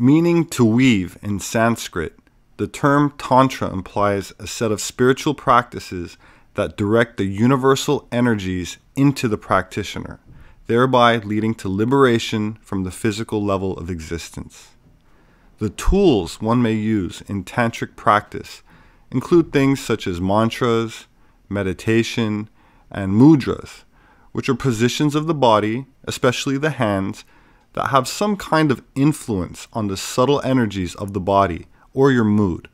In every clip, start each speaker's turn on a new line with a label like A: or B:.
A: Meaning to weave in Sanskrit, the term Tantra implies a set of spiritual practices that direct the universal energies into the practitioner, thereby leading to liberation from the physical level of existence. The tools one may use in tantric practice include things such as mantras, meditation, and mudras, which are positions of the body, especially the hands, that have some kind of influence on the subtle energies of the body or your mood.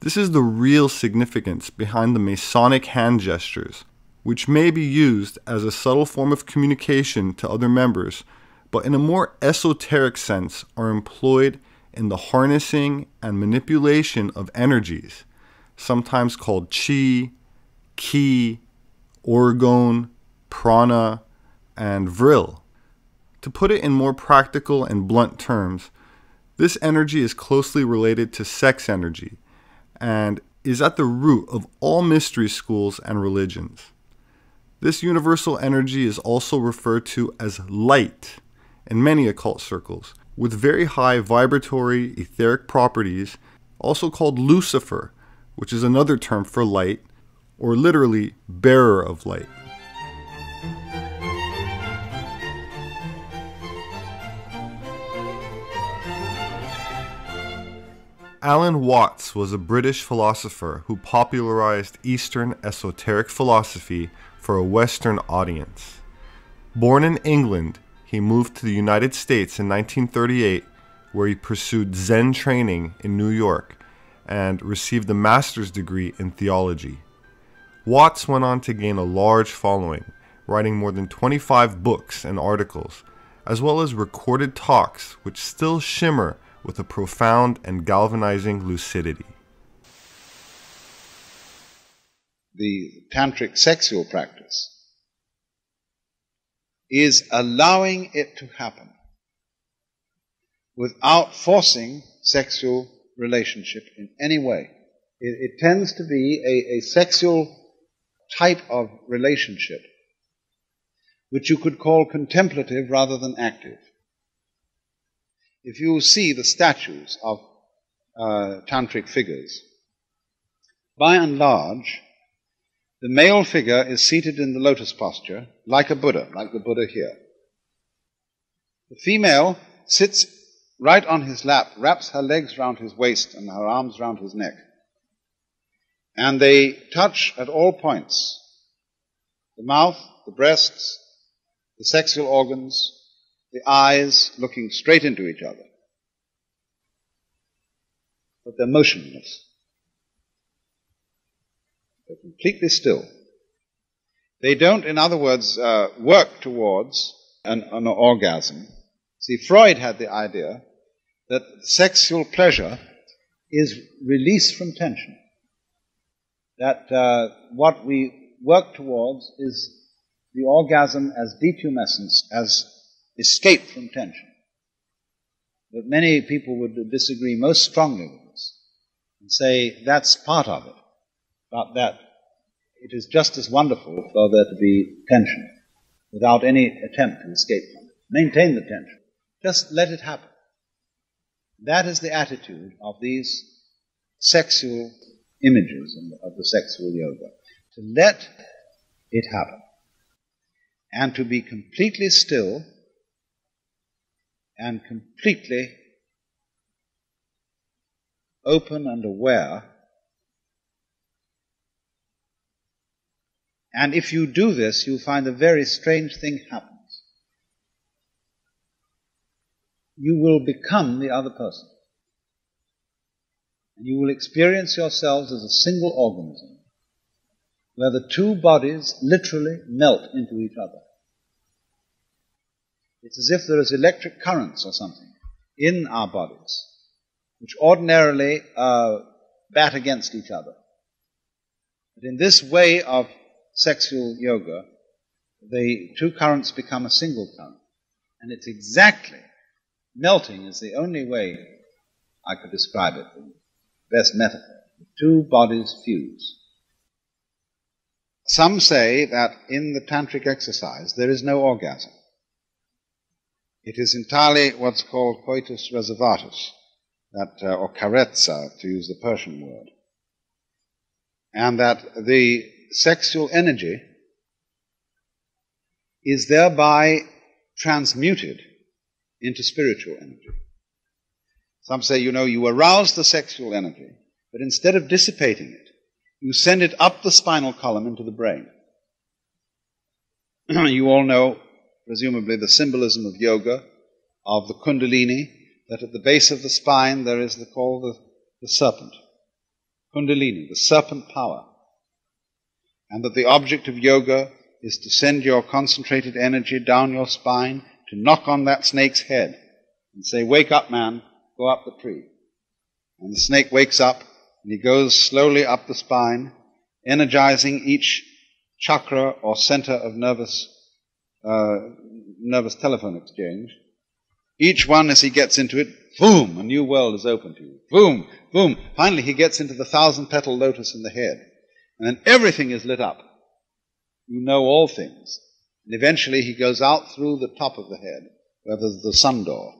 A: This is the real significance behind the Masonic hand gestures, which may be used as a subtle form of communication to other members, but in a more esoteric sense are employed in the harnessing and manipulation of energies, sometimes called chi, ki, orgone, prana, and vril. To put it in more practical and blunt terms, this energy is closely related to sex energy and is at the root of all mystery schools and religions. This universal energy is also referred to as light in many occult circles, with very high vibratory etheric properties, also called Lucifer, which is another term for light, or literally bearer of light. Alan Watts was a British philosopher who popularized Eastern esoteric philosophy for a Western audience. Born in England, he moved to the United States in 1938, where he pursued Zen training in New York and received a master's degree in theology. Watts went on to gain a large following, writing more than 25 books and articles, as well as recorded talks which still shimmer with a profound and galvanizing lucidity.
B: The tantric sexual practice is allowing it to happen without forcing sexual relationship in any way. It, it tends to be a, a sexual type of relationship which you could call contemplative rather than active if you see the statues of uh, tantric figures, by and large, the male figure is seated in the lotus posture like a Buddha, like the Buddha here. The female sits right on his lap, wraps her legs round his waist and her arms round his neck. And they touch at all points the mouth, the breasts, the sexual organs, the eyes looking straight into each other. But they're motionless. They're completely still. They don't, in other words, uh, work towards an, an orgasm. See, Freud had the idea that sexual pleasure is release from tension. That uh, what we work towards is the orgasm as detumescence, as escape from tension. But many people would disagree most strongly with this and say that's part of it, but that it is just as wonderful for there to be tension without any attempt to escape from it. Maintain the tension. Just let it happen. That is the attitude of these sexual images of the sexual yoga. To let it happen. And to be completely still and completely open and aware. And if you do this, you'll find a very strange thing happens. You will become the other person. And you will experience yourselves as a single organism, where the two bodies literally melt into each other. It's as if there is electric currents or something in our bodies, which ordinarily uh, bat against each other. But in this way of sexual yoga, the two currents become a single current. And it's exactly, melting is the only way I could describe it, the best metaphor. The two bodies fuse. Some say that in the tantric exercise there is no orgasm. It is entirely what's called coitus reservatus, that, uh, or carezza, to use the Persian word. And that the sexual energy is thereby transmuted into spiritual energy. Some say, you know, you arouse the sexual energy, but instead of dissipating it, you send it up the spinal column into the brain. you all know, presumably, the symbolism of yoga, of the kundalini, that at the base of the spine there is the, called the, the serpent. Kundalini, the serpent power. And that the object of yoga is to send your concentrated energy down your spine to knock on that snake's head and say, Wake up, man, go up the tree. And the snake wakes up and he goes slowly up the spine, energizing each chakra or center of nervous, uh, nervous telephone exchange. Each one, as he gets into it, boom, a new world is open to you. Boom, boom. Finally, he gets into the thousand petal lotus in the head. And then everything is lit up. You know all things. And eventually he goes out through the top of the head, where there's the sun door.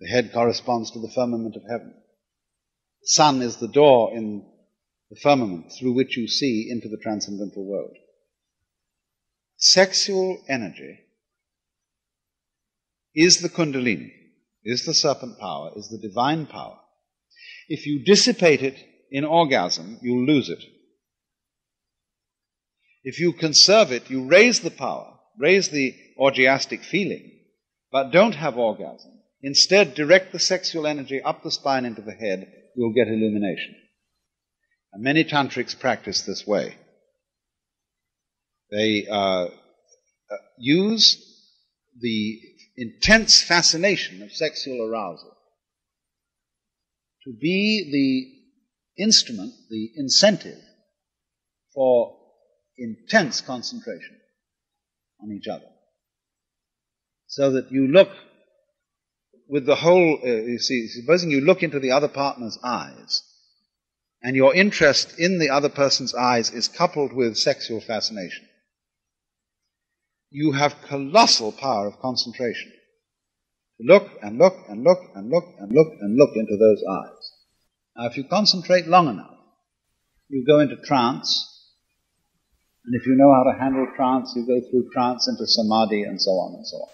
B: The head corresponds to the firmament of heaven. The sun is the door in the firmament through which you see into the transcendental world. Sexual energy is the kundalini, is the serpent power, is the divine power. If you dissipate it in orgasm, you'll lose it. If you conserve it, you raise the power, raise the orgiastic feeling, but don't have orgasm. Instead, direct the sexual energy up the spine into the head, you'll get illumination. And many tantrics practice this way. They uh, uh, use the intense fascination of sexual arousal to be the instrument, the incentive for intense concentration on each other. So that you look with the whole, uh, you see, supposing you look into the other partner's eyes, and your interest in the other person's eyes is coupled with sexual fascination, you have colossal power of concentration. Look and look and look and look and look and look into those eyes. Now, if you concentrate long enough, you go into trance, and if you know how to handle trance, you go through trance into samadhi and so on and so on.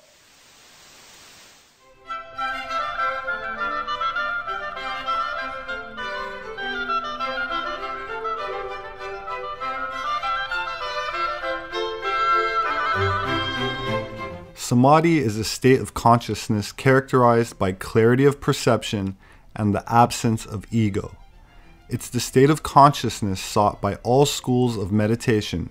A: Samadhi is a state of consciousness characterized by clarity of perception and the absence of ego. It's the state of consciousness sought by all schools of meditation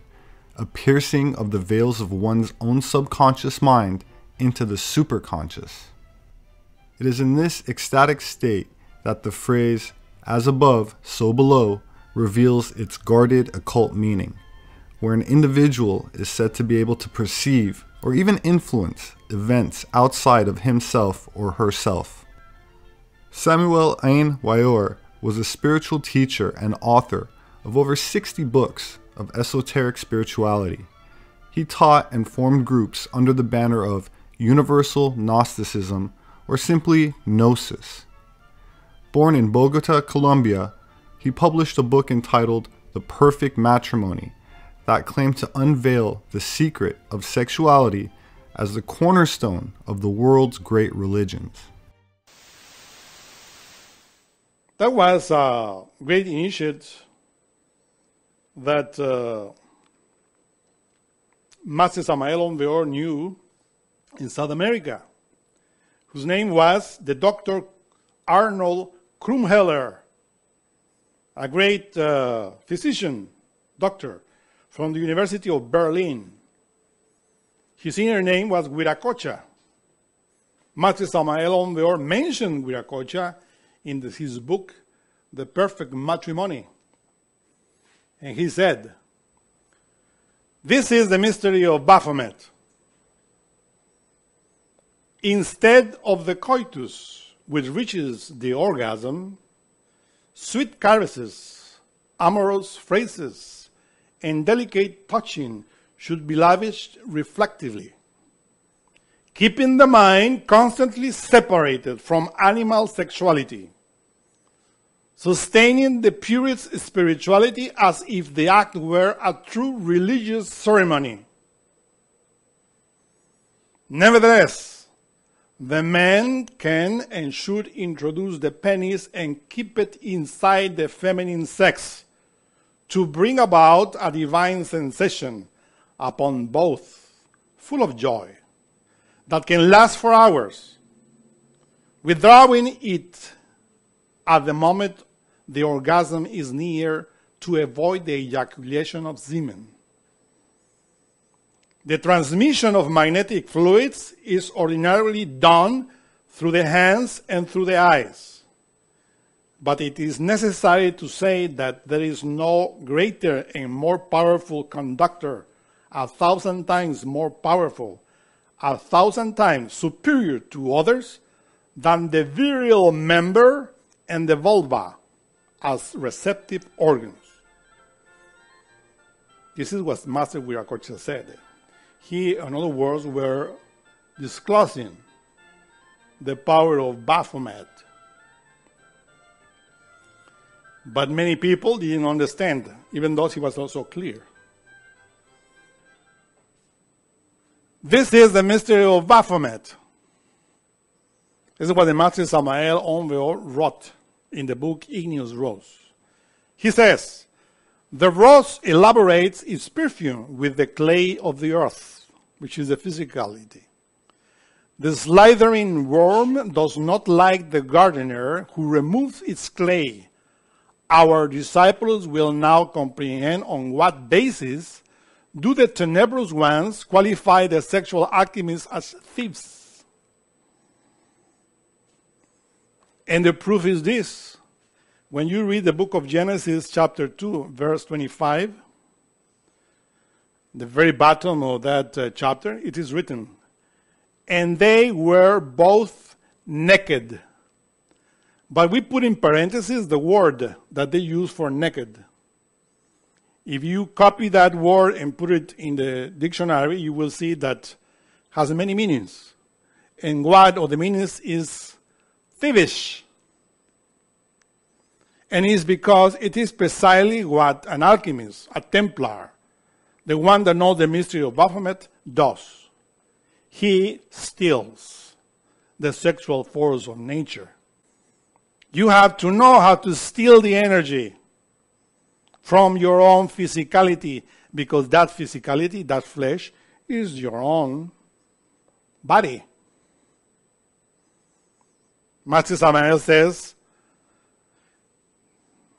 A: a piercing of the veils of one's own subconscious mind into the superconscious. It is in this ecstatic state that the phrase, as above, so below, reveals its guarded occult meaning, where an individual is said to be able to perceive or even influence events outside of himself or herself. Samael Aun Weor was a spiritual teacher and author of over 60 books of esoteric spirituality. He taught and formed groups under the banner of Universal Gnosticism or simply Gnosis. Born in Bogota, Colombia, he published a book entitled The Perfect Matrimony that claimed to unveil the secret of sexuality as the cornerstone of the world's great religions.
C: That was a great initiative that uh, Master Samael Aun knew in South America, whose name was the Dr. Arnold Krumm-Heller, a great uh, physician, doctor from the University of Berlin. His inner name was Viracocha. Master Samael Aun mentioned Viracocha in his book, The Perfect Matrimony. And he said, This is the mystery of Baphomet. Instead of the coitus, which reaches the orgasm, sweet caresses, amorous phrases, and delicate touching should be lavished reflectively. keeping the mind constantly separated from animal sexuality, sustaining the purest spirituality as if the act were a true religious ceremony. Nevertheless, the man can and should introduce the penis and keep it inside the feminine sex to bring about a divine sensation upon both, full of joy, that can last for hours, withdrawing it at the moment the orgasm is near to avoid the ejaculation of semen. The transmission of magnetic fluids is ordinarily done through the hands and through the eyes. But it is necessary to say that there is no greater and more powerful conductor, a thousand times more powerful, a thousand times superior to others, than the virile member and the vulva as receptive organs. This is what Master Viracocha said he, in other words, were disclosing the power of Baphomet. But many people didn't understand, even though he was also clear. This is the mystery of Baphomet. This is what the Master Samael Aun wrote in the book Igneous Rose. He says, The rose elaborates its perfume with the clay of the earth which is the physicality. The slithering worm does not like the gardener who removes its clay. Our disciples will now comprehend on what basis do the tenebrous ones qualify the sexual alchemists as thieves. And the proof is this. When you read the book of Genesis, chapter 2, verse 25, the very bottom of that uh, chapter, it is written, and they were both naked. But we put in parentheses the word that they use for naked. If you copy that word and put it in the dictionary, you will see that has many meanings. And one of the meanings is thievish. And it's because it is precisely what an alchemist, a Templar, the one that knows the mystery of Baphomet, does. He steals the sexual force of nature. You have to know how to steal the energy from your own physicality because that physicality, that flesh, is your own body. Master Samael says,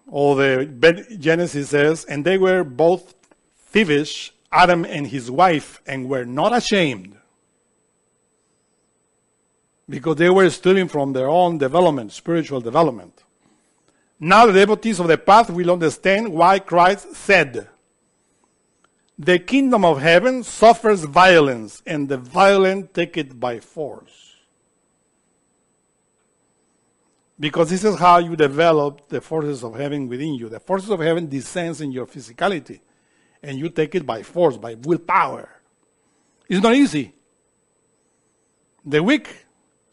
C: or the Genesis says, and they were both thievish, Adam and his wife, and were not ashamed because they were stealing from their own development, spiritual development. Now the devotees of the path will understand why Christ said, The kingdom of heaven suffers violence, and the violent take it by force. Because this is how you develop the forces of heaven within you. The forces of heaven descends in your physicality and you take it by force, by willpower. It's not easy. The weak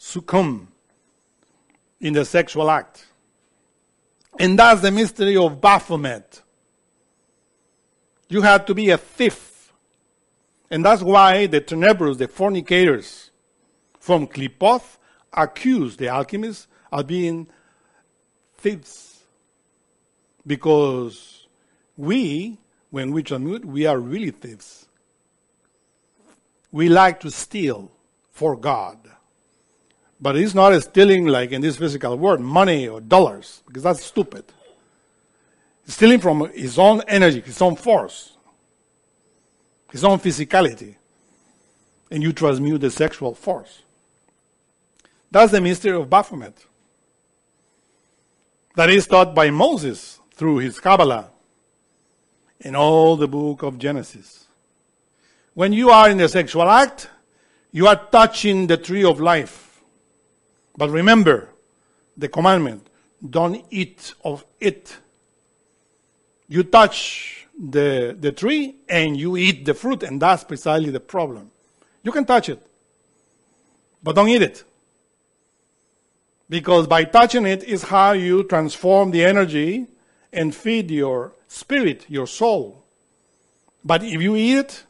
C: succumb in the sexual act. And that's the mystery of Baphomet. You have to be a thief. And that's why the tenebrous, the fornicators from Qliphoth accuse the alchemists of being thieves. Because we when we transmute, we are really thieves. We like to steal for God. But it's not stealing like in this physical world, money or dollars, because that's stupid. stealing from his own energy, his own force, his own physicality. And you transmute the sexual force. That's the mystery of Baphomet. That is taught by Moses through his Kabbalah in all the book of Genesis. When you are in the sexual act, you are touching the tree of life. But remember the commandment don't eat of it. You touch the, the tree and you eat the fruit, and that's precisely the problem. You can touch it, But don't eat it. Because by touching it is how you transform the energy and feed your spirit, your soul. But if you eat it,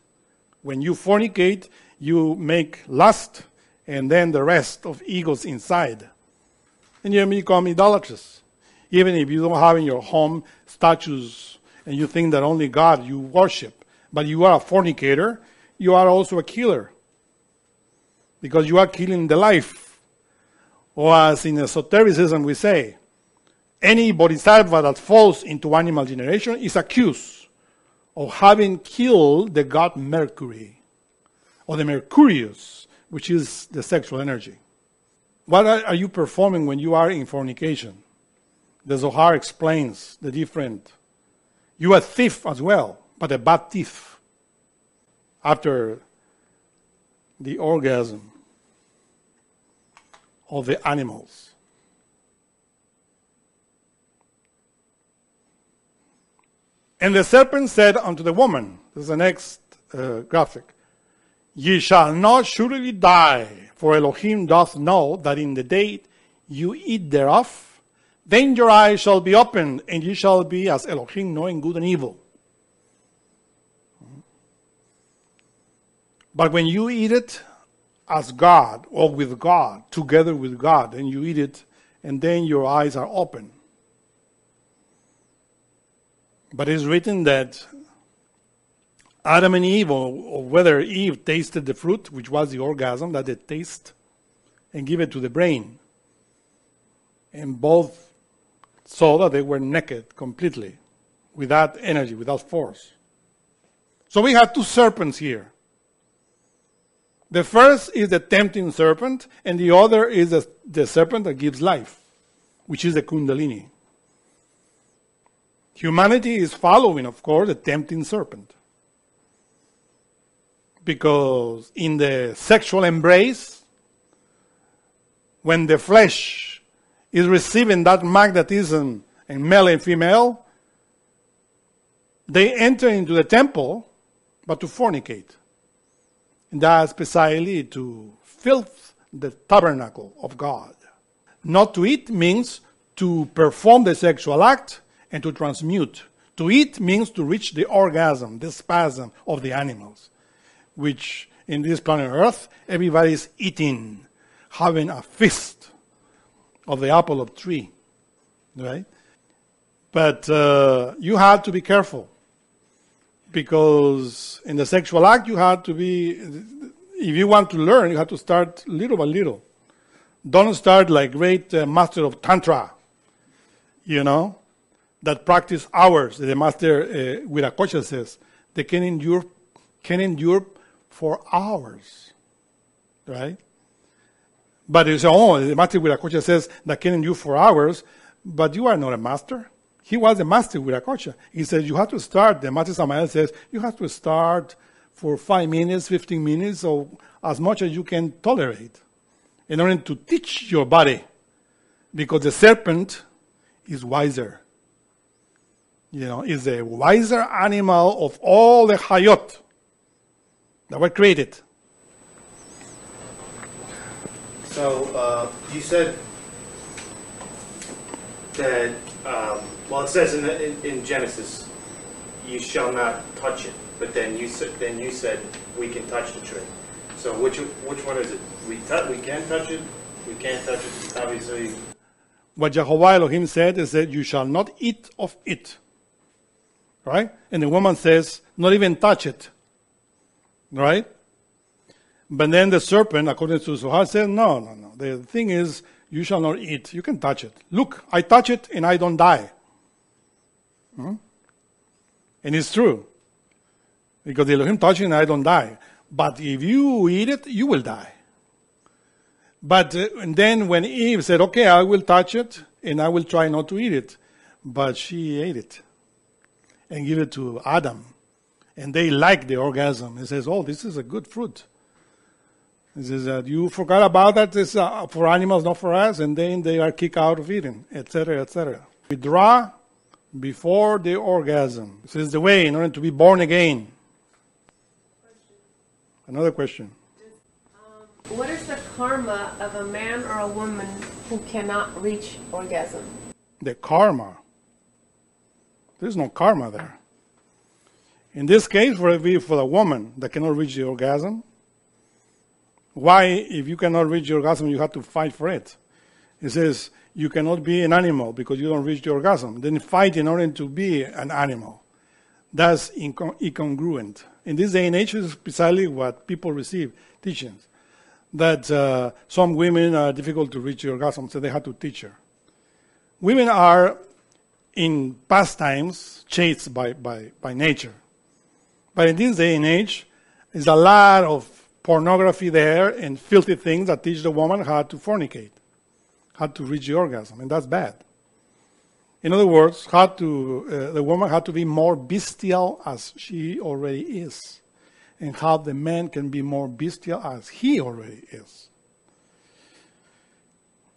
C: when you fornicate, you make lust and then the rest of egos inside. And you become idolatrous. Even if you don't have in your home statues and you think that only God you worship, but you are a fornicator, you are also a killer. Because you are killing the life. Or as in esotericism we say, any bodhisattva that falls into animal generation is accused of having killed the god Mercury, or the Mercurius, which is the sexual energy. What are you performing when you are in fornication? The Zohar explains the different. You are a thief as well, but a bad thief. After the orgasm of the animals. And the serpent said unto the woman, this is the next uh, graphic, Ye shall not surely die, for Elohim doth know that in the day you eat thereof, then your eyes shall be opened, and ye shall be as Elohim, knowing good and evil. But when you eat it as God, or with God, together with God, and you eat it, and then your eyes are open. But it's written that Adam and Eve, or, whether Eve tasted the fruit, which was the orgasm that they taste, and give it to the brain. And both saw that they were naked completely, without energy, without force. So we have two serpents here. The first is the tempting serpent, and the other is the, the serpent that gives life, which is the Kundalini. Humanity is following, of course, the tempting serpent. Because in the sexual embrace, when the flesh is receiving that magnetism in male and female, they enter into the temple, but to fornicate. And that's precisely to filth the tabernacle of God. Not to eat means to perform the sexual act and to transmute. To eat means to reach the orgasm, the spasm of the animals, which in this planet Earth, everybody is eating, having a feast of the apple of tree, right? But uh, you have to be careful because in the sexual act, you have to be, if you want to learn, you have to start little by little. Don't start like great uh, master of Tantra, you know, that practice hours, the master uh, Viracocha says, they can endure, can endure for hours, right? But it's oh, the master Viracocha says that can endure for hours, but you are not a master. He was a master with a Viracocha. He says you have to start, the master Samael says, you have to start for five minutes, 15 minutes, or as much as you can tolerate in order to teach your body. Because the serpent is wiser you know, is a wiser animal of all the hayot that were created.
D: So uh, you said that, um, well, it says in, the, in, in, Genesis, you shall not touch it. But then you said, then you said we can touch the tree. So which which one is it? We we can touch it. We can't touch it. Obviously.
C: What Jehovah Elohim said is that you shall not eat of it. Right? And the woman says, not even touch it. Right? But then the serpent, according to Zohar, said, no, no, no. The thing is, you shall not eat. You can touch it. Look, I touch it and I don't die. Hmm? And it's true. Because Elohim touches it and I don't die. But if you eat it, you will die. But uh, then when Eve said, okay, I will touch it and I will try not to eat it. But she ate it and give it to Adam. And they like the orgasm. He says, oh, this is a good fruit. He says that you forgot about that. It's uh, for animals, not for us. And then they are kicked out of Eden, etc., etc. Withdraw before the orgasm. This is the way in order to be born again. Question. Another question.
E: Um, What is the karma of a man or a woman who cannot reach orgasm?
C: The karma. There's no karma there. In this case, for the woman that cannot reach the orgasm, why, if you cannot reach the orgasm, you have to fight for it? It says you cannot be an animal because you don't reach the orgasm. Then fight in order to be an animal. That's incon- incongruent. In this day and age, is precisely what people receive teachings that uh, some women are difficult to reach the orgasm, so they have to teach her. Women are, in past times, chased by, by, by nature. But in this day and age, there's a lot of pornography there and filthy things that teach the woman how to fornicate, how to reach the orgasm, and that's bad. In other words, how to, uh, the woman had to be more bestial as she already is, and how the man can be more bestial as he already is.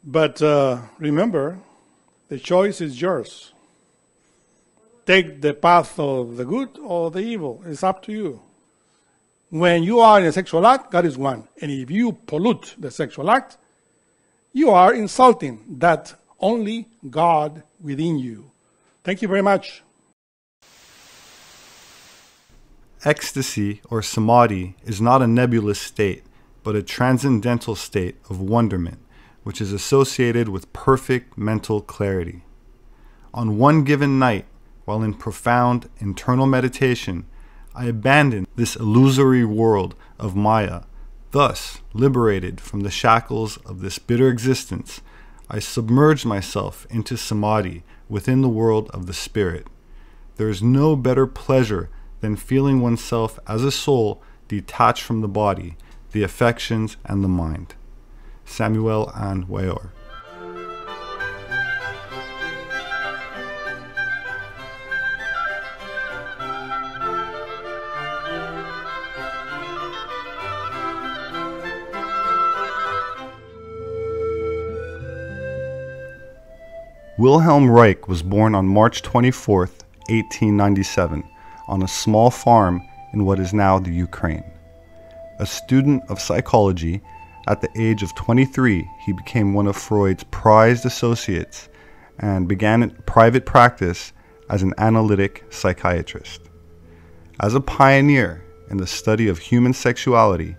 C: But uh, remember, the choice is yours. Take the path of the good or the evil. It's up to you. When you are in a sexual act, God is one. And if you pollute the sexual act, you are insulting that only God within you. Thank you very much.
A: Ecstasy or samadhi is not a nebulous state, but a transcendental state of wonderment, which is associated with perfect mental clarity. On one given night, while in profound internal meditation, I abandoned this illusory world of Maya. Thus, liberated from the shackles of this bitter existence, I submerged myself into samadhi within the world of the spirit. There is no better pleasure than feeling oneself as a soul detached from the body, the affections, and the mind. Samael Aun Weor. Wilhelm Reich was born on March 24, 1897, on a small farm in what is now the Ukraine. A student of psychology, at the age of 23, he became one of Freud's prized associates and began private practice as an analytic psychiatrist. As a pioneer in the study of human sexuality,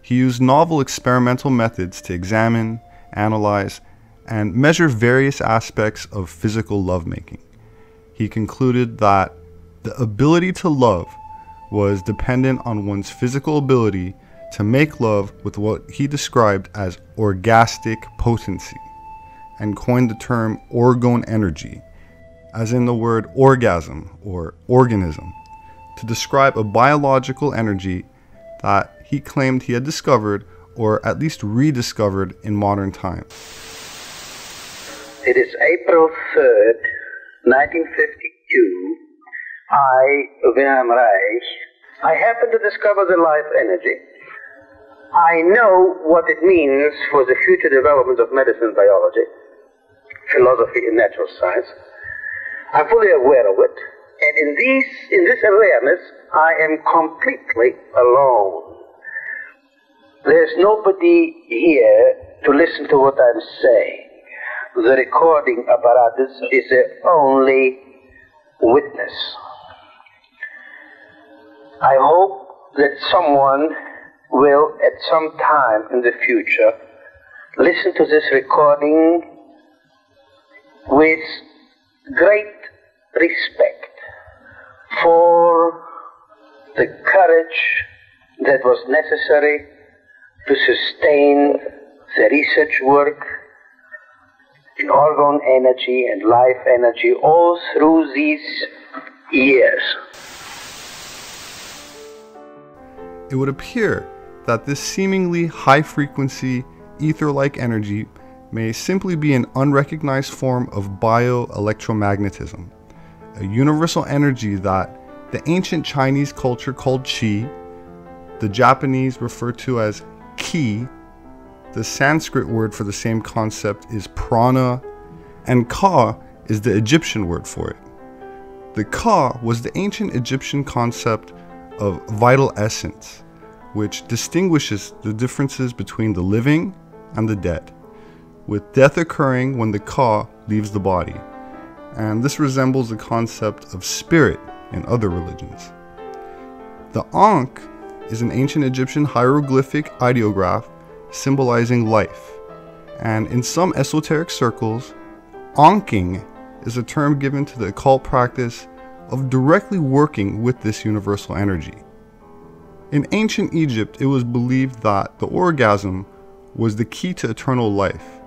A: he used novel experimental methods to examine, analyze, and measure various aspects of physical lovemaking. He concluded that the ability to love was dependent on one's physical ability to make love with what he described as orgastic potency, and coined the term orgone energy, as in the word orgasm or organism, to describe a biological energy that he claimed he had discovered or at least rediscovered in modern times.
F: April 3rd, 1952. I, Wilhelm Reich, I happen to discover the life energy. I know what it means for the future development of medicine biology, philosophy and natural science. I'm fully aware of it. And in, these, in this awareness, I am completely alone. There's nobody here to listen to what I'm saying the recording apparatus is the only witness. I hope that someone will, at some time in the future, listen to this recording with great respect for the courage that was necessary to sustain the research work in orgone energy and life energy all through these years.
A: It would appear that this seemingly high frequency, ether like energy may simply be an unrecognized form of bioelectromagnetism, a universal energy that the ancient Chinese culture called qi, the Japanese refer to as ki, the Sanskrit word for the same concept is prana, and ka is the Egyptian word for it. The ka was the ancient Egyptian concept of vital essence, which distinguishes the differences between the living and the dead, with death occurring when the ka leaves the body. And this resembles the concept of spirit in other religions. The Ankh is an ancient Egyptian hieroglyphic ideograph symbolizing life. And in some esoteric circles, Ankhing is a term given to the occult practice of directly working with this universal energy. In ancient Egypt, it was believed that the orgasm was the key to eternal life,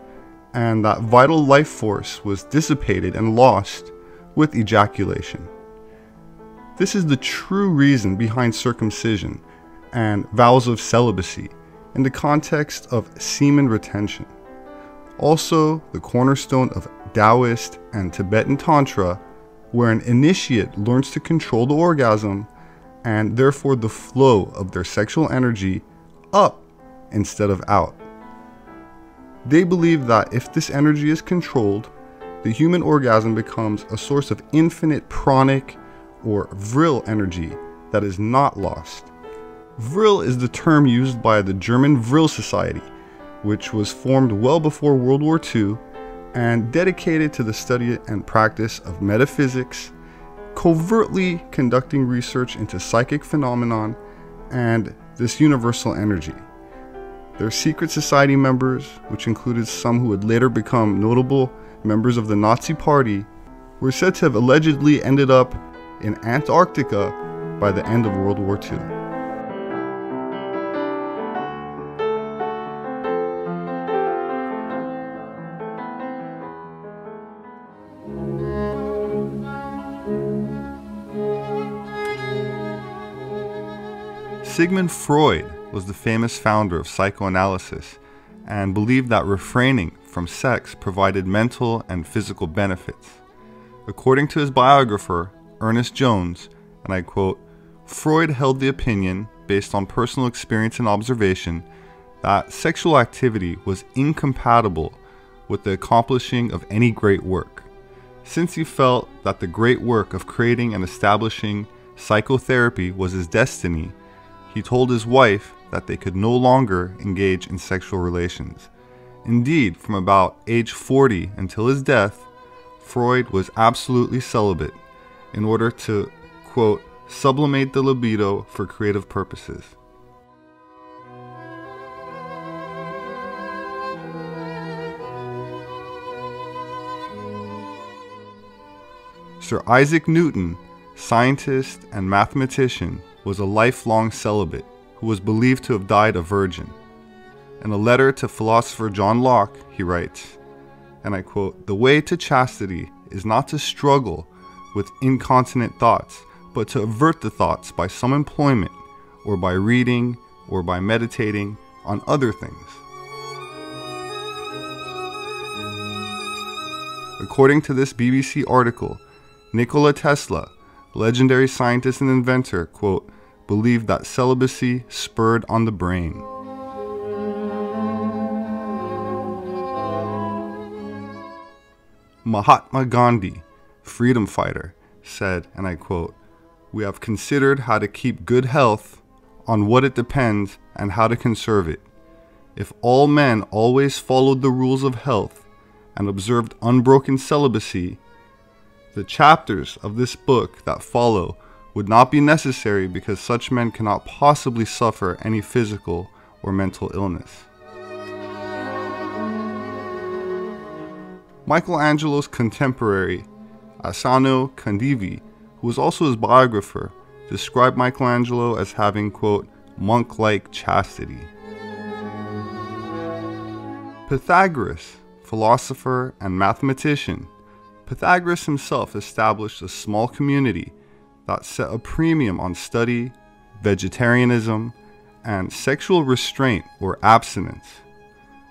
A: and that vital life force was dissipated and lost with ejaculation. This is the true reason behind circumcision and vows of celibacy in the context of semen retention. Also, the cornerstone of Taoist and Tibetan Tantra, where an initiate learns to control the orgasm and therefore the flow of their sexual energy up instead of out. They believe that if this energy is controlled, the human orgasm becomes a source of infinite pranic or vril energy that is not lost. Vril is the term used by the German Vril Society, which was formed well before World War II and dedicated to the study and practice of metaphysics, covertly conducting research into psychic phenomenon and this universal energy. Their secret society members, which included some who would later become notable members of the Nazi Party, were said to have allegedly ended up in Antarctica by the end of World War II. Sigmund Freud was the famous founder of psychoanalysis and believed that refraining from sex provided mental and physical benefits. According to his biographer, Ernest Jones, and I quote, Freud held the opinion, based on personal experience and observation, that sexual activity was incompatible with the accomplishing of any great work. Since he felt that the great work of creating and establishing psychotherapy was his destiny, he told his wife that they could no longer engage in sexual relations. Indeed, from about age 40 until his death, Freud was absolutely celibate in order to, quote, sublimate the libido for creative purposes. Sir Isaac Newton, scientist and mathematician, was a lifelong celibate who was believed to have died a virgin. In a letter to philosopher John Locke, he writes, and I quote, The way to chastity is not to struggle with incontinent thoughts, but to avert the thoughts by some employment, or by reading, or by meditating on other things. According to this BBC article, Nikola Tesla, legendary scientist and inventor, quote, believed that celibacy spurred on the brain. Mahatma Gandhi, freedom fighter, said, and I quote, We have considered how to keep good health, on what it depends, and how to conserve it. If all men always followed the rules of health and observed unbroken celibacy, the chapters of this book that follow would not be necessary because such men cannot possibly suffer any physical or mental illness. Michelangelo's contemporary, Ascanio Condivi, who was also his biographer, described Michelangelo as having, quote, monk like chastity. Pythagoras, philosopher and mathematician, Pythagoras himself established a small community that set a premium on study, vegetarianism, and sexual restraint or abstinence.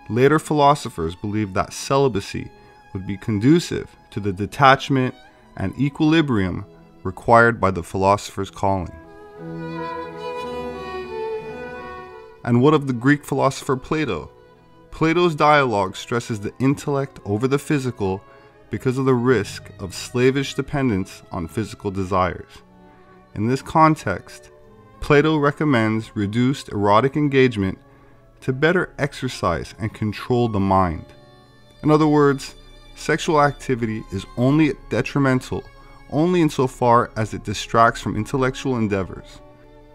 A: Later philosophers believed that celibacy would be conducive to the detachment and equilibrium required by the philosopher's calling. And what of the Greek philosopher Plato? Plato's dialogue stresses the intellect over the physical because of the risk of slavish dependence on physical desires. In this context, Plato recommends reduced erotic engagement to better exercise and control the mind. In other words, sexual activity is only detrimental only insofar as it distracts from intellectual endeavors.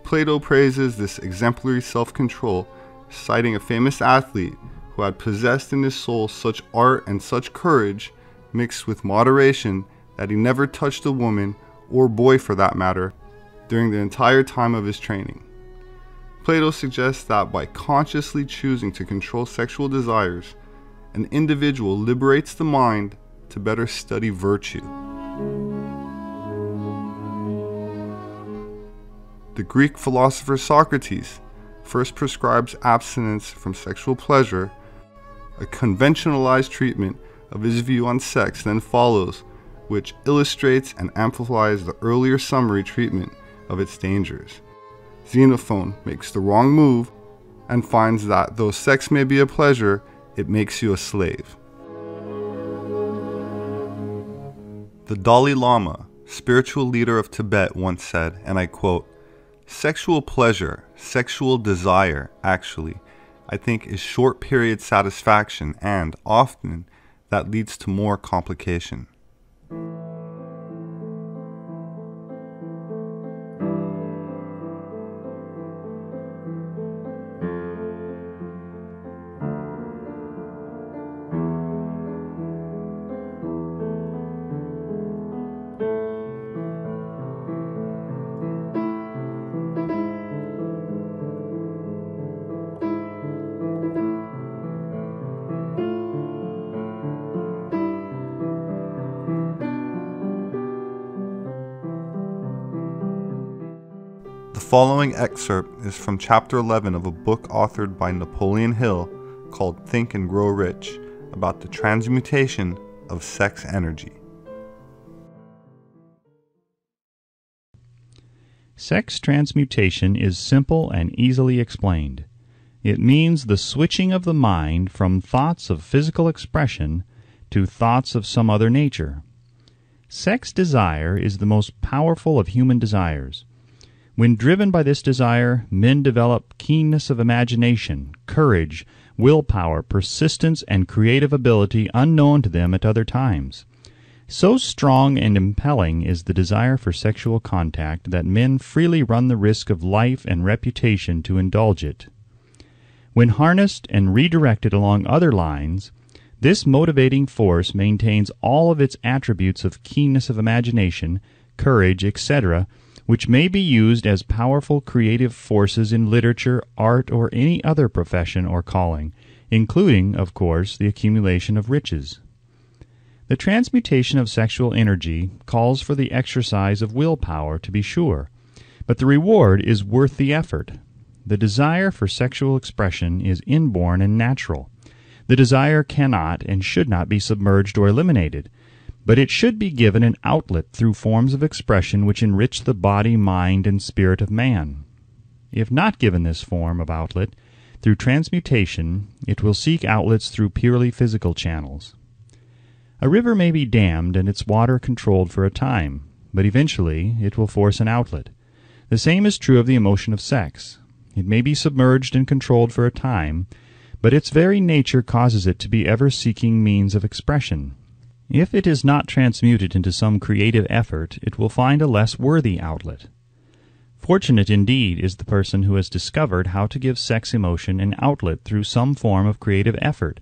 A: Plato praises this exemplary self control, citing a famous athlete who had possessed in his soul such art and such courage, mixed with moderation, that he never touched a woman, or boy for that matter, during the entire time of his training. Plato suggests that by consciously choosing to control sexual desires, an individual liberates the mind to better study virtue. The Greek philosopher Socrates first prescribes abstinence from sexual pleasure. A conventionalized treatment of his view on sex then follows, which illustrates and amplifies the earlier summary treatment of its dangers. Xenophon makes the wrong move and finds that though sex may be a pleasure, it makes you a slave. The Dalai Lama, spiritual leader of Tibet, once said, and I quote, Sexual pleasure, sexual desire, actually, I think is short period satisfaction and, often, that leads to more complication. Following excerpt is from chapter 11 of a book authored by Napoleon Hill called Think and Grow Rich about the transmutation of sex energy.
G: Sex transmutation is simple and easily explained. It means the switching of the mind from thoughts of physical expression to thoughts of some other nature. Sex desire is the most powerful of human desires. When driven by this desire, men develop keenness of imagination, courage, willpower, persistence, and creative ability unknown to them at other times. So strong and impelling is the desire for sexual contact that men freely run the risk of life and reputation to indulge it. When harnessed and redirected along other lines, this motivating force maintains all of its attributes of keenness of imagination, courage, etc., which may be used as powerful creative forces in literature, art, or any other profession or calling, including, of course, the accumulation of riches. The transmutation of sexual energy calls for the exercise of willpower, to be sure, but the reward is worth the effort. The desire for sexual expression is inborn and natural. The desire cannot and should not be submerged or eliminated but it should be given an outlet through forms of expression which enrich the body, mind, and spirit of man. If not given this form of outlet, through transmutation, it will seek outlets through purely physical channels. A river may be dammed and its water controlled for a time, but eventually it will force an outlet. The same is true of the emotion of sex. It may be submerged and controlled for a time, but its very nature causes it to be ever seeking means of expression. If it is not transmuted into some creative effort, it will find a less worthy outlet. Fortunate indeed is the person who has discovered how to give sex emotion an outlet through some form of creative effort,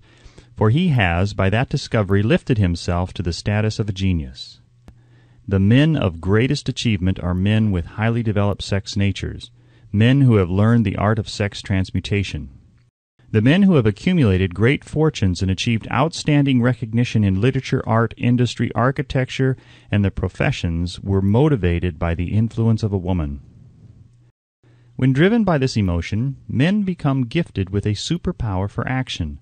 G: for he has by that discovery lifted himself to the status of a genius. The men of greatest achievement are men with highly developed sex natures, men who have learned the art of sex transmutation. The men who have accumulated great fortunes and achieved outstanding recognition in literature, art, industry, architecture, and the professions were motivated by the influence of a woman. When driven by this emotion, men become gifted with a superpower for action.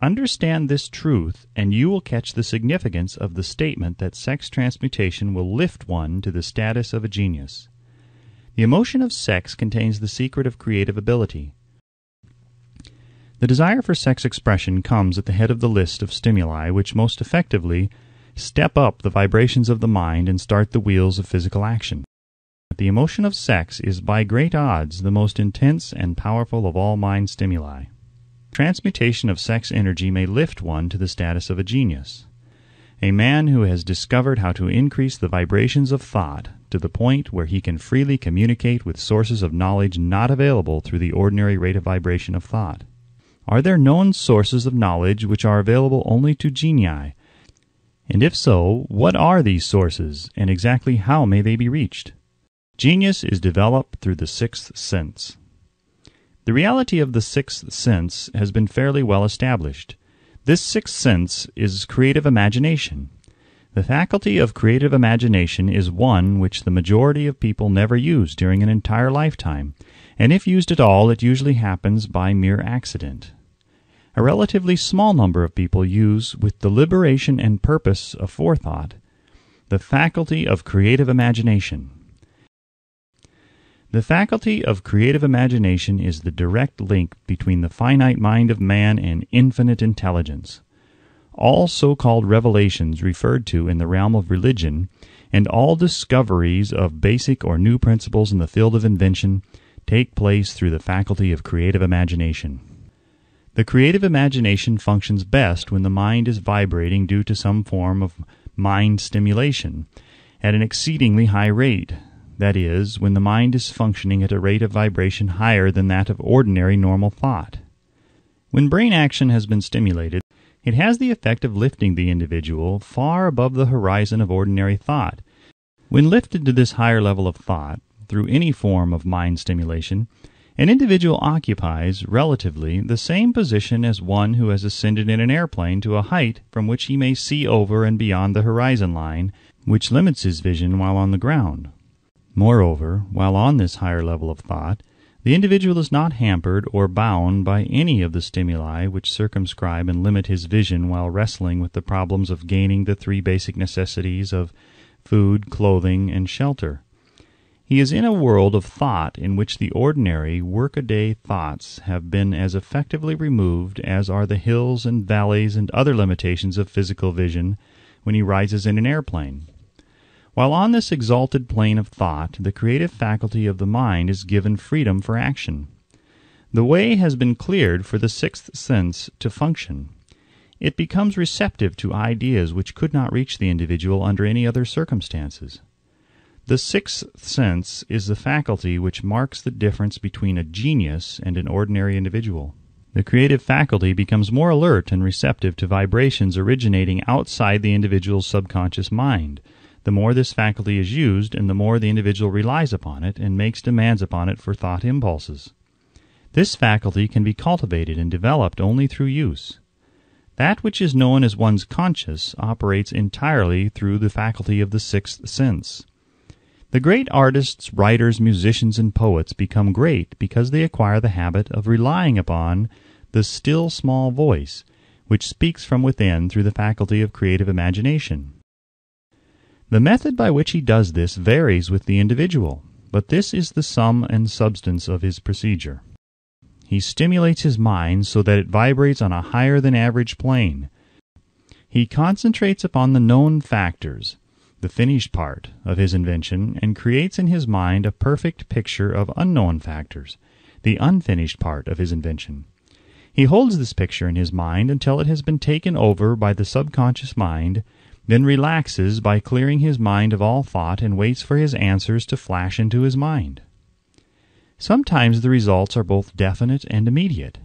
G: Understand this truth, and you will catch the significance of the statement that sex transmutation will lift one to the status of a genius. The emotion of sex contains the secret of creative ability. The desire for sex expression comes at the head of the list of stimuli which most effectively step up the vibrations of the mind and start the wheels of physical action. The emotion of sex is by great odds the most intense and powerful of all mind stimuli. Transmutation of sex energy may lift one to the status of a genius. A man who has discovered how to increase the vibrations of thought to the point where he can freely communicate with sources of knowledge not available through the ordinary rate of vibration of thought. Are there known sources of knowledge which are available only to genii? And if so, what are these sources, and exactly how may they be reached? Genius is developed through the sixth sense. The reality of the sixth sense has been fairly well established. This sixth sense is creative imagination. The faculty of creative imagination is one which the majority of people never use during an entire lifetime, and if used at all, it usually happens by mere accident. A relatively small number of people use, with deliberation and purpose of forethought, the faculty of creative imagination. The faculty of creative imagination is the direct link between the finite mind of man and infinite intelligence. All so called revelations referred to in the realm of religion, and all discoveries of basic or new principles in the field of invention, take place through the faculty of creative imagination. The creative imagination functions best when the mind is vibrating due to some form of mind stimulation at an exceedingly high rate, that is, when the mind is functioning at a rate of vibration higher than that of ordinary normal thought. When brain action has been stimulated, it has the effect of lifting the individual far above the horizon of ordinary thought. When lifted to this higher level of thought, through any form of mind stimulation, an individual occupies, relatively, the same position as one who has ascended in an airplane to a height from which he may see over and beyond the horizon line, which limits his vision while on the ground. Moreover, while on this higher level of thought, the individual is not hampered or bound by any of the stimuli which circumscribe and limit his vision while wrestling with the problems of gaining the three basic necessities of food, clothing, and shelter. He is in a world of thought in which the ordinary workaday thoughts have been as effectively removed as are the hills and valleys and other limitations of physical vision when he rises in an airplane. While on this exalted plane of thought, the creative faculty of the mind is given freedom for action. The way has been cleared for the sixth sense to function. It becomes receptive to ideas which could not reach the individual under any other circumstances. The sixth sense is the faculty which marks the difference between a genius and an ordinary individual. The creative faculty becomes more alert and receptive to vibrations originating outside the individual's subconscious mind the more this faculty is used and the more the individual relies upon it and makes demands upon it for thought impulses. This faculty can be cultivated and developed only through use. That which is known as one's conscious operates entirely through the faculty of the sixth sense. The great artists, writers, musicians, and poets become great because they acquire the habit of relying upon the still small voice, which speaks from within through the faculty of creative imagination. The method by which he does this varies with the individual, but this is the sum and substance of his procedure. He stimulates his mind so that it vibrates on a higher than average plane. He concentrates upon the known factors, the finished part, of his invention, and creates in his mind a perfect picture of unknown factors, the unfinished part of his invention. He holds this picture in his mind until it has been taken over by the subconscious mind then relaxes by clearing his mind of all thought and waits for his answers to flash into his mind. Sometimes the results are both definite and immediate.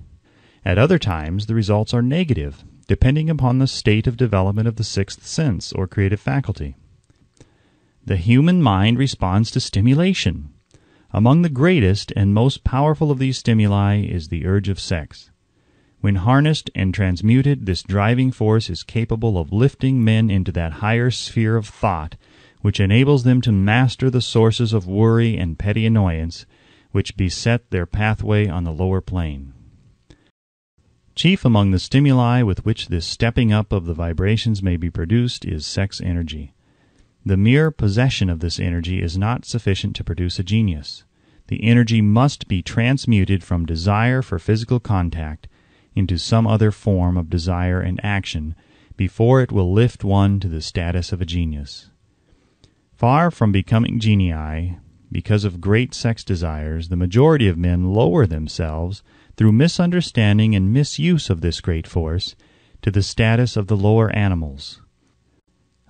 G: At other times the results are negative, depending upon the state of development of the sixth sense or creative faculty. The human mind responds to stimulation. Among the greatest and most powerful of these stimuli is the urge of sex. When harnessed and transmuted, this driving force is capable of lifting men into that higher sphere of thought which enables them to master the sources of worry and petty annoyance which beset their pathway on the lower plane. Chief among the stimuli with which this stepping up of the vibrations may be produced is sex energy. The mere possession of this energy is not sufficient to produce a genius. The energy must be transmuted from desire for physical contact into some other form of desire and action before it will lift one to the status of a genius. Far from becoming genii, because of great sex desires, the majority of men lower themselves through misunderstanding and misuse of this great force to the status of the lower animals.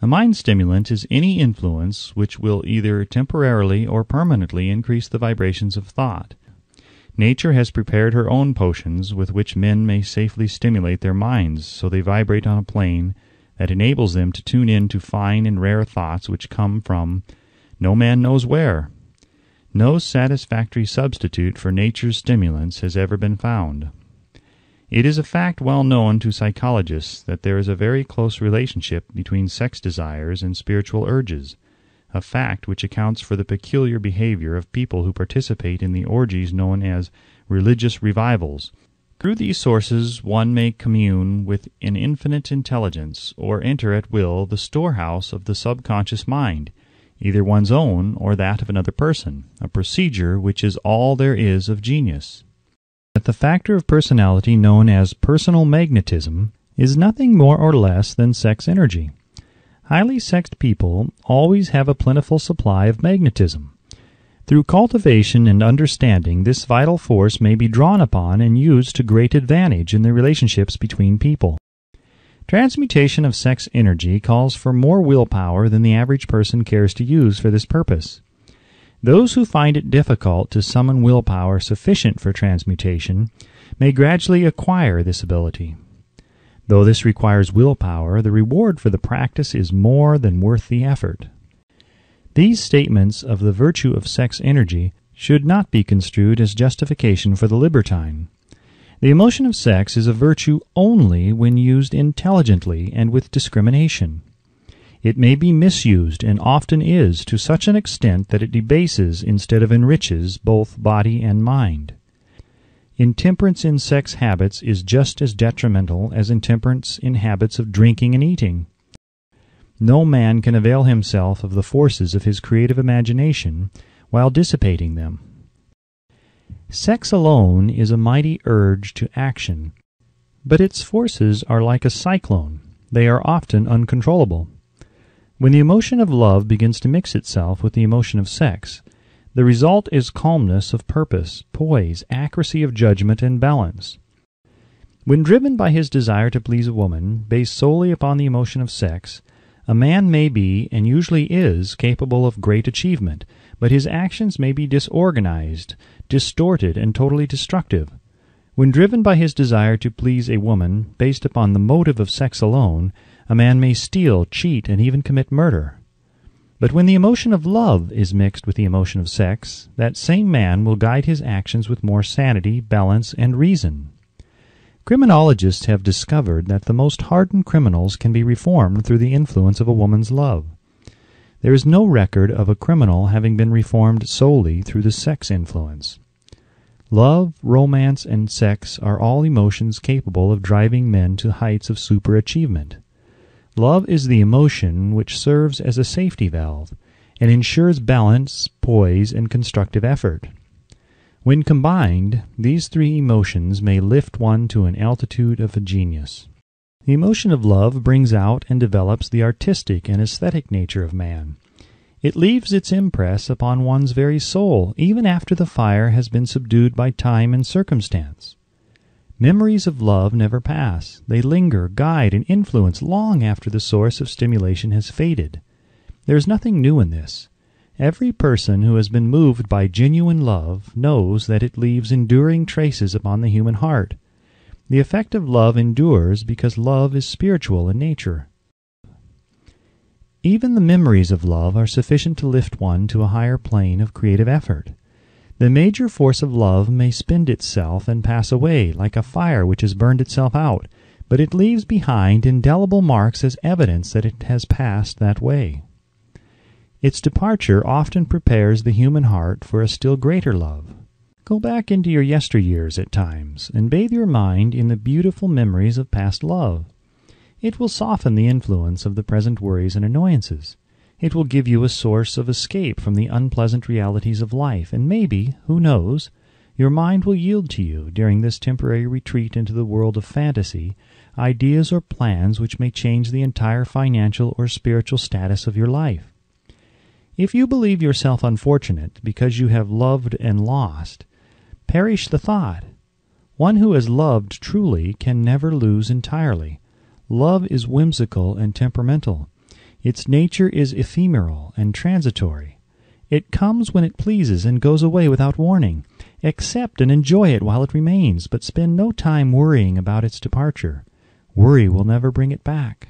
G: A mind stimulant is any influence which will either temporarily or permanently increase the vibrations of thought. Nature has prepared her own potions with which men may safely stimulate their minds so they vibrate on a plane that enables them to tune in to fine and rare thoughts which come from no man knows where. No satisfactory substitute for nature's stimulants has ever been found. It is a fact well known to psychologists that there is a very close relationship between sex desires and spiritual urges, a fact which accounts for the peculiar behavior of people who participate in the orgies known as religious revivals. Through these sources one may commune with an infinite intelligence, or enter at will the storehouse of the subconscious mind, either one's own or that of another person, a procedure which is all there is of genius that the factor of personality known as personal magnetism is nothing more or less than sex energy. Highly sexed people always have a plentiful supply of magnetism. Through cultivation and understanding, this vital force may be drawn upon and used to great advantage in the relationships between people. Transmutation of sex energy calls for more willpower than the average person cares to use for this purpose. Those who find it difficult to summon willpower sufficient for transmutation may gradually acquire this ability. Though this requires willpower, the reward for the practice is more than worth the effort. These statements of the virtue of sex energy should not be construed as justification for the libertine. The emotion of sex is a virtue only when used intelligently and with discrimination. It may be misused, and often is, to such an extent that it debases instead of enriches both body and mind. Intemperance in sex habits is just as detrimental as intemperance in habits of drinking and eating. No man can avail himself of the forces of his creative imagination while dissipating them. Sex alone is a mighty urge to action, but its forces are like a cyclone. They are often uncontrollable. When the emotion of love begins to mix itself with the emotion of sex, the result is calmness of purpose, poise, accuracy of judgment, and balance. When driven by his desire to please a woman, based solely upon the emotion of sex, a man may be, and usually is, capable of great achievement, but his actions may be disorganized, distorted, and totally destructive. When driven by his desire to please a woman, based upon the motive of sex alone, a man may steal, cheat, and even commit murder. But when the emotion of love is mixed with the emotion of sex, that same man will guide his actions with more sanity, balance, and reason. Criminologists have discovered that the most hardened criminals can be reformed through the influence of a woman's love. There is no record of a criminal having been reformed solely through the sex influence. Love, romance, and sex are all emotions capable of driving men to heights of superachievement. Love is the emotion which serves as a safety valve and ensures balance, poise, and constructive effort. When combined, these three emotions may lift one to an altitude of a genius. The emotion of love brings out and develops the artistic and aesthetic nature of man. It leaves its impress upon one's very soul, even after the fire has been subdued by time and circumstance. Memories of love never pass. They linger, guide, and influence long after the source of stimulation has faded. There is nothing new in this. Every person who has been moved by genuine love knows that it leaves enduring traces upon the human heart. The effect of love endures because love is spiritual in nature. Even the memories of love are sufficient to lift one to a higher plane of creative effort. The major force of love may spend itself and pass away, like a fire which has burned itself out, but it leaves behind indelible marks as evidence that it has passed that way. Its departure often prepares the human heart for a still greater love. Go back into your yesteryears at times, and bathe your mind in the beautiful memories of past love. It will soften the influence of the present worries and annoyances. It will give you a source of escape from the unpleasant realities of life, and maybe, who knows, your mind will yield to you, during this temporary retreat into the world of fantasy, ideas or plans which may change the entire financial or spiritual status of your life. If you believe yourself unfortunate because you have loved and lost, perish the thought. One who has loved truly can never lose entirely. Love is whimsical and temperamental. Its nature is ephemeral and transitory. It comes when it pleases and goes away without warning. Accept and enjoy it while it remains, but spend no time worrying about its departure. Worry will never bring it back.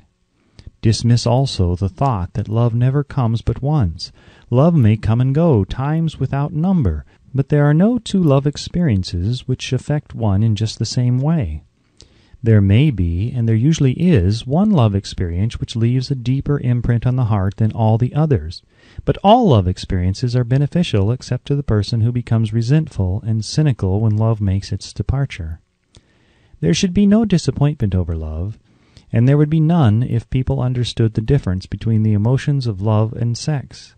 G: Dismiss also the thought that love never comes but once. Love may come and go, times without number, but there are no two love experiences which affect one in just the same way. There may be, and there usually is, one love experience which leaves a deeper imprint on the heart than all the others. But all love experiences are beneficial except to the person who becomes resentful and cynical when love makes its departure. There should be no disappointment over love, and there would be none if people understood the difference between the emotions of love and sex.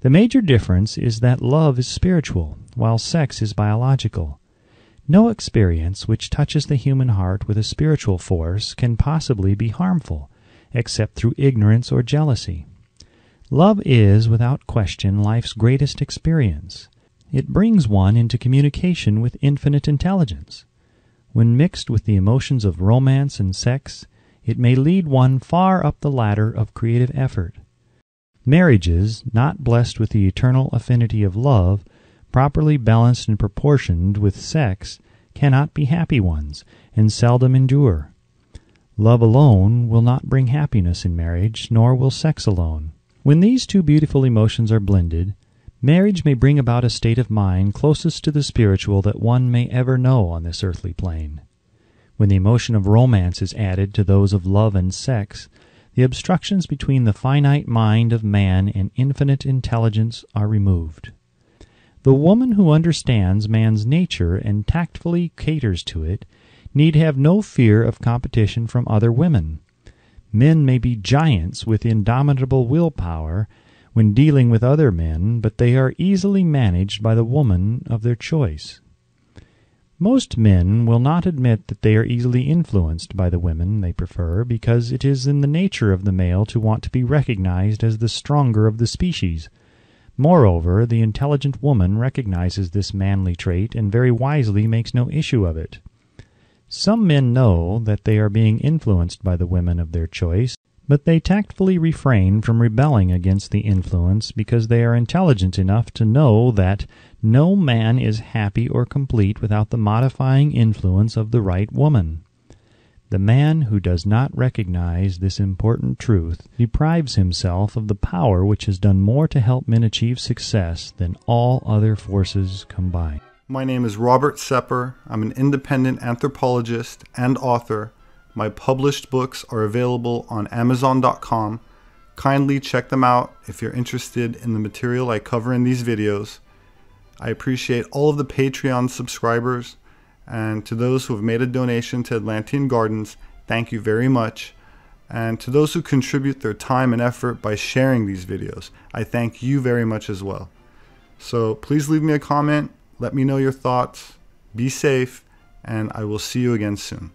G: The major difference is that love is spiritual, while sex is biological. No experience which touches the human heart with a spiritual force can possibly be harmful, except through ignorance or jealousy. Love is, without question, life's greatest experience. It brings one into communication with infinite intelligence. When mixed with the emotions of romance and sex, it may lead one far up the ladder of creative effort. Marriages, not blessed with the eternal affinity of love, properly balanced and proportioned with sex, cannot be happy ones, and seldom endure. Love alone will not bring happiness in marriage, nor will sex alone. When these two beautiful emotions are blended, marriage may bring about a state of mind closest to the spiritual that one may ever know on this earthly plane. When the emotion of romance is added to those of love and sex, the obstructions between the finite mind of man and infinite intelligence are removed. The woman who understands man's nature and tactfully caters to it need have no fear of competition from other women. Men may be giants with indomitable will power when dealing with other men, but they are easily managed by the woman of their choice. Most men will not admit that they are easily influenced by the women they prefer because it is in the nature of the male to want to be recognized as the stronger of the species. Moreover, the intelligent woman recognizes this manly trait and very wisely makes no issue of it. Some men know that they are being influenced by the women of their choice, but they tactfully refrain from rebelling against the influence because they are intelligent enough to know that no man is happy or complete without the modifying influence of the right woman. The man who does not recognize this important truth deprives himself of the power which has done more to help men achieve success than all other forces combined.
A: My name is Robert Sepehr. I'm an independent anthropologist and author. My published books are available on Amazon.com. Kindly check them out if you're interested in the material I cover in these videos. I appreciate all of the Patreon subscribers, and to those who have made a donation to Atlantean Gardens, thank you very much. And to those who contribute their time and effort by sharing these videos, I thank you very much as well. So please leave me a comment, let me know your thoughts, be safe, and I will see you again soon.